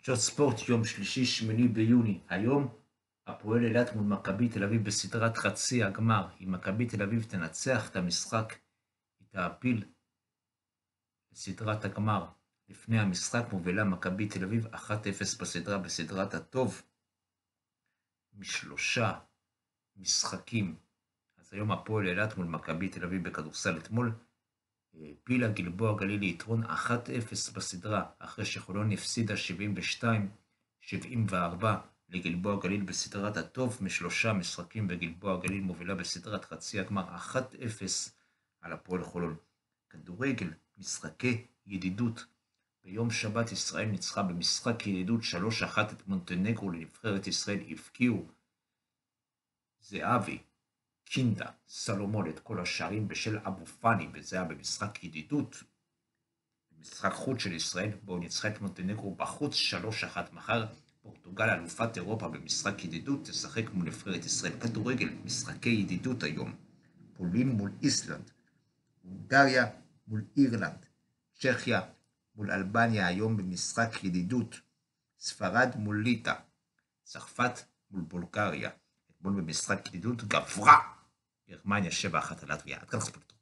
חדשות ספורט, יום שלישי, שמיני ביוני. היום הפועל אילת מול מכבי תל אביב בסדרת חצי הגמר. אם מכבי תל אביב תנצח את המשחק, היא תעפיל לסדרת הגמר. לפני המשחק מובילה מכבי תל אביב 1-0 בסדרה, בסדרת הטוב משלושה משחקים. אז היום הפועל אילת מול מכבי תל אביב בכדורסל אתמול. העפילה גלבוע גליל ליתרון 1-0 בסדרה, אחרי שחולון הפסידה 72-74 לגלבוע גליל בסדרת הטוב משלושה משחקים, וגלבוע גליל מובילה בסדרת חצי הגמר 1-0 על הפועל חולון. כדורגל, משחקי ידידות. ביום שבת ישראל ניצחה במשחק ידידות 3-1 את מונטנגרו לנבחרת ישראל, הבקיעו זהבי, קינדה, סלומון את כל השערים בשל אבו פאני, וזה היה במשחק ידידות, במשחק חוץ של ישראל, בו ניצחה את מונטנגרו בחוץ 3-1 מחר. פורטוגל אלופת אירופה במשחק ידידות תשחק מול נבחרת ישראל. כדורגל, משחקי ידידות היום. פולין מול איסלנד, הונגריה מול אירלנד, צ'כיה מול אלבניה היום במשחק ידידות, ספרד מול ליטא, צרפת מול בולגריה. אתמול במשחק ידידות גברה גרמניה 7-1 על לטביה. עד כאן ספורט.